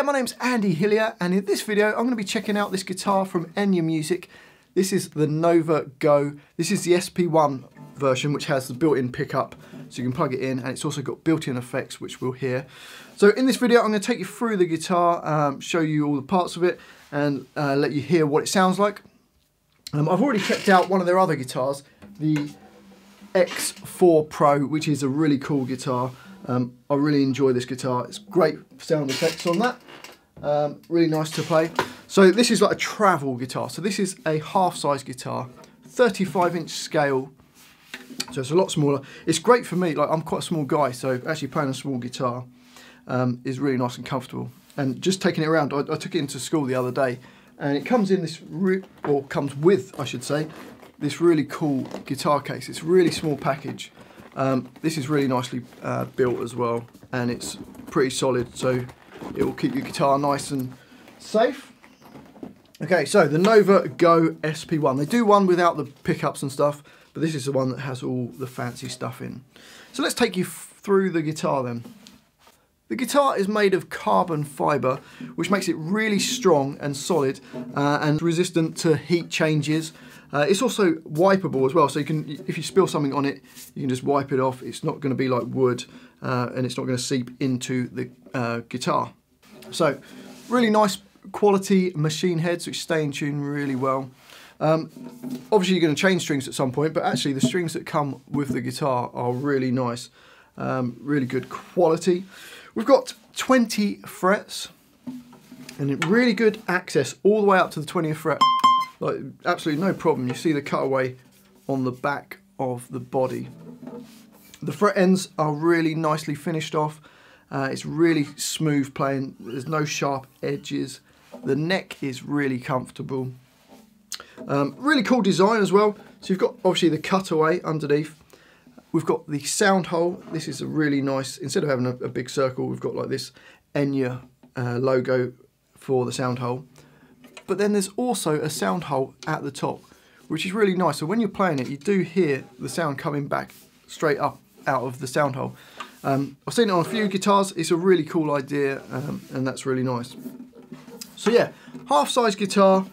There, my name's Andy Hillier and in this video I'm going to be checking out this guitar from Enya Music. This is the Nova Go. This is the SP1 version which has the built-in pickup so you can plug it in and it's also got built-in effects which we'll hear. So in this video I'm going to take you through the guitar, um, show you all the parts of it and uh, let you hear what it sounds like. Um, I've already checked out one of their other guitars, the X4 Pro, which is a really cool guitar. Um, I really enjoy this guitar. It's great sound effects on that. Um, really nice to play. So this is like a travel guitar. So this is a half-size guitar, 35 inch scale. So it's a lot smaller. It's great for me. Like I'm quite a small guy, so actually playing a small guitar um, is really nice and comfortable. And just taking it around, I, I, took it into school the other day, and it comes in this, or comes with, I should say, this really cool guitar case. It's really small package. Um, this is really nicely uh, built as well and it's pretty solid so it will keep your guitar nice and safe. Okay, so the Nova Go SP1. They do one without the pickups and stuff, but this is the one that has all the fancy stuff in. So let's take you through the guitar then. The guitar is made of carbon fibre, which makes it really strong and solid uh, and resistant to heat changes uh, it's also wipeable as well, so you can, if you spill something on it, you can just wipe it off. It's not going to be like wood, uh, and it's not going to seep into the uh, guitar. So, really nice quality machine heads which stay in tune really well. Um, obviously you're going to change strings at some point, but actually the strings that come with the guitar are really nice, um, really good quality. We've got 20 frets and really good access all the way up to the 20th fret. Like absolutely no problem. You see the cutaway on the back of the body. The fret ends are really nicely finished off. Uh, it's really smooth playing. There's no sharp edges. The neck is really comfortable. Um, really cool design as well. So you've got obviously the cutaway underneath. We've got the sound hole. This is a really nice, instead of having a, a big circle, we've got like this Enya uh, logo for the sound hole but then there's also a sound hole at the top, which is really nice. So when you're playing it, you do hear the sound coming back straight up out of the sound hole. Um, I've seen it on a few guitars. It's a really cool idea, um, and that's really nice. So yeah, half-size guitar,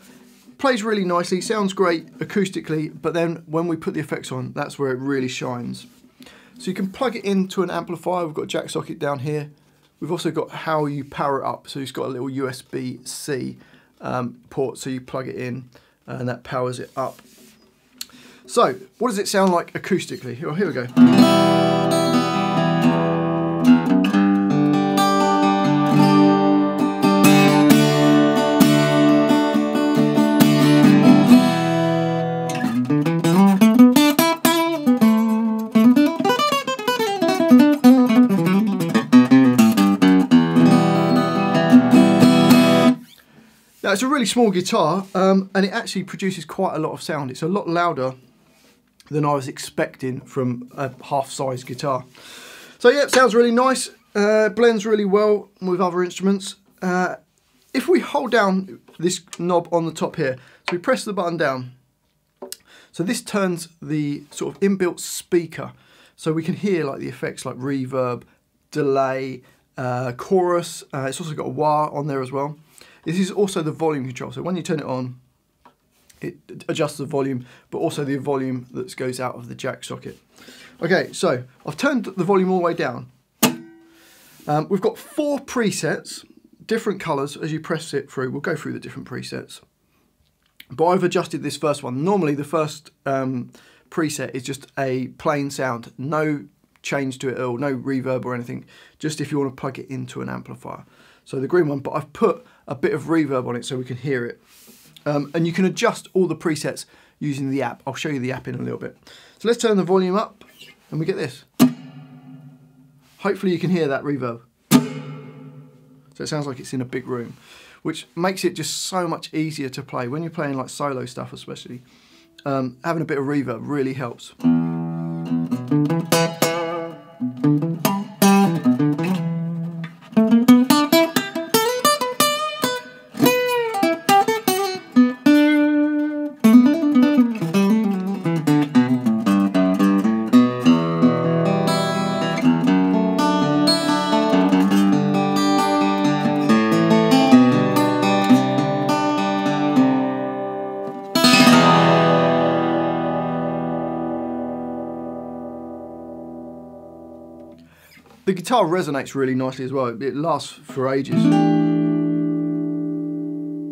plays really nicely, sounds great acoustically, but then when we put the effects on, that's where it really shines. So you can plug it into an amplifier. We've got a jack socket down here. We've also got how you power it up. So it's got a little USB-C um, port so you plug it in and that powers it up. So what does it sound like acoustically? Oh, here we go. Now it's a really small guitar um, and it actually produces quite a lot of sound. It's a lot louder than I was expecting from a half-size guitar. So yeah, it sounds really nice, uh, blends really well with other instruments. Uh, if we hold down this knob on the top here, so we press the button down, so this turns the sort of inbuilt speaker, so we can hear like the effects like reverb, delay, uh, chorus, uh, it's also got a wah on there as well. This is also the volume control. So when you turn it on, it adjusts the volume, but also the volume that goes out of the jack socket. Okay, so I've turned the volume all the way down. Um, we've got four presets, different colours as you press it through. We'll go through the different presets. But I've adjusted this first one. Normally the first um, preset is just a plain sound, no change to it at all, no reverb or anything, just if you want to plug it into an amplifier. So the green one, but I've put a bit of reverb on it so we can hear it. Um, and you can adjust all the presets using the app. I'll show you the app in a little bit. So let's turn the volume up and we get this. Hopefully you can hear that reverb. So it sounds like it's in a big room, which makes it just so much easier to play. When you're playing like solo stuff especially, um, having a bit of reverb really helps. The guitar resonates really nicely as well. It lasts for ages,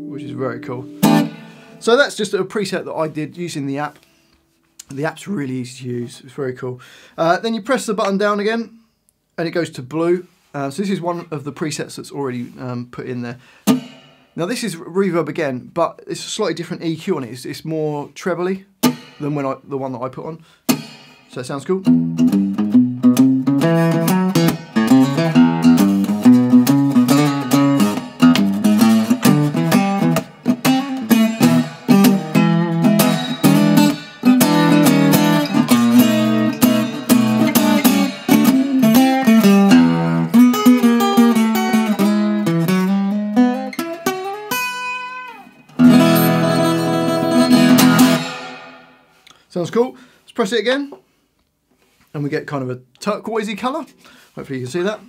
which is very cool. So that's just a preset that I did using the app. The app's really easy to use. It's very cool. Uh, then you press the button down again, and it goes to blue. Uh, so this is one of the presets that's already um, put in there. Now this is reverb again, but it's a slightly different EQ on it. It's, it's more trebly than when I, the one that I put on. So it sounds cool. Cool. Let's press it again. And we get kind of a turquoisey colour. Hopefully you can see that.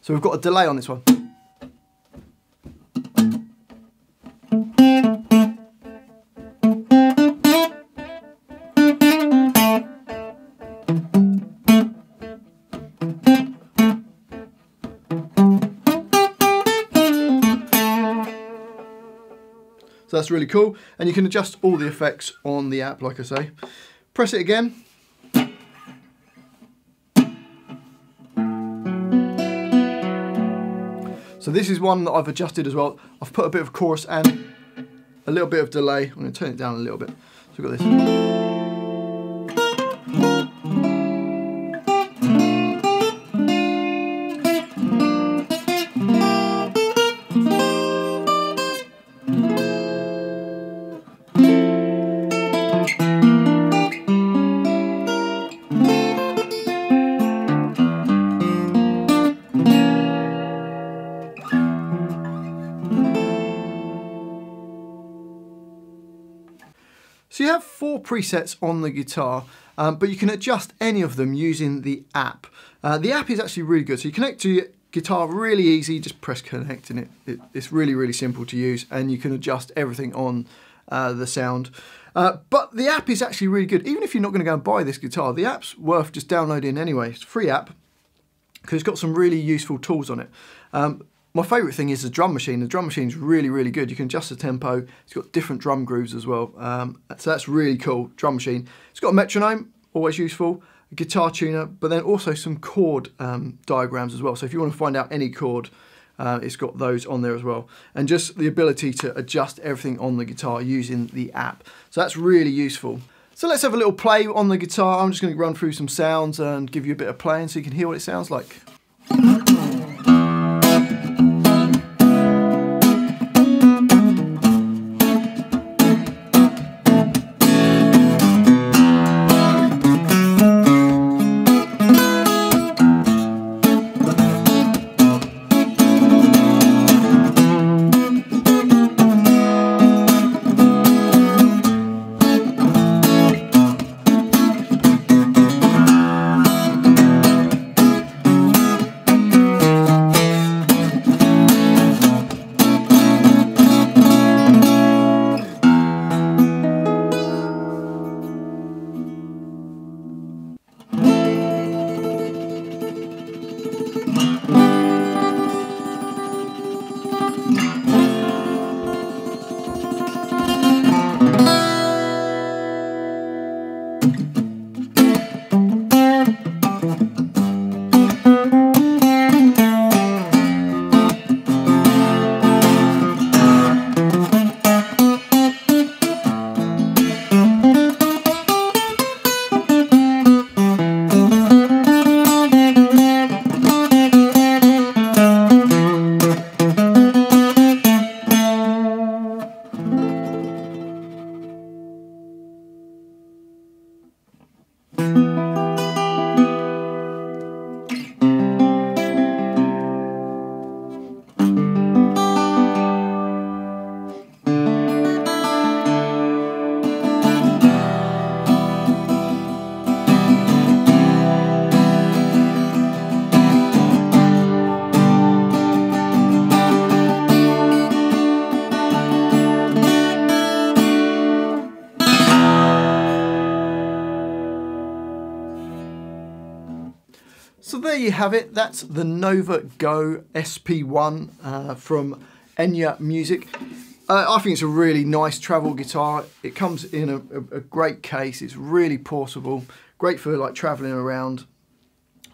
So we've got a delay on this one. That's really cool. And you can adjust all the effects on the app, like I say. Press it again. So this is one that I've adjusted as well. I've put a bit of chorus and a little bit of delay. I'm going to turn it down a little bit. So we've got this. So you have four presets on the guitar, um, but you can adjust any of them using the app. Uh, the app is actually really good. So you connect to your guitar really easy, just press connect and it, it, it's really, really simple to use and you can adjust everything on uh, the sound. Uh, but the app is actually really good. Even if you're not going to go and buy this guitar, the app's worth just downloading anyway. It's a free app because it's got some really useful tools on it. Um, my favourite thing is the drum machine. The drum machine is really, really good. You can adjust the tempo. It's got different drum grooves as well. Um, so that's really cool, drum machine. It's got a metronome, always useful, a guitar tuner, but then also some chord um, diagrams as well. So if you want to find out any chord, uh, it's got those on there as well. And just the ability to adjust everything on the guitar using the app. So that's really useful. So let's have a little play on the guitar. I'm just going to run through some sounds and give you a bit of playing so you can hear what it sounds like. You have it. That's the Nova Go SP1 uh, from Enya Music. Uh, I think it's a really nice travel guitar. It comes in a, a, a great case. It's really portable. Great for like traveling around.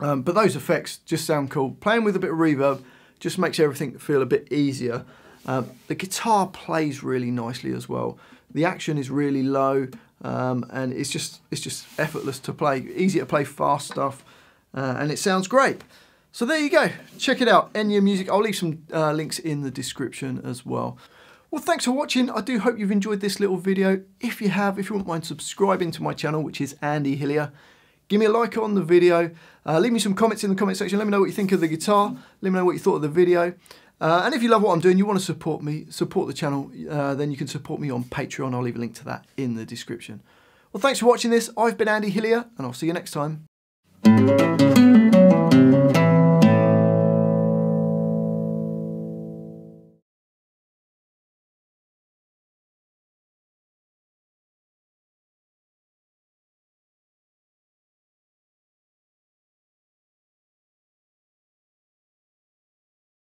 Um, but those effects just sound cool. Playing with a bit of reverb just makes everything feel a bit easier. Um, the guitar plays really nicely as well. The action is really low um, and it's just it's just effortless to play. Easy to play fast stuff uh, and it sounds great. So there you go. Check it out. Enya Music. I'll leave some uh, links in the description as well. Well, thanks for watching. I do hope you've enjoyed this little video. If you have, if you wouldn't mind subscribing to my channel, which is Andy Hillier, give me a like on the video. Uh, leave me some comments in the comment section. Let me know what you think of the guitar. Let me know what you thought of the video. Uh, and if you love what I'm doing, you want to support me, support the channel, uh, then you can support me on Patreon. I'll leave a link to that in the description. Well, thanks for watching this. I've been Andy Hillier, and I'll see you next time. Música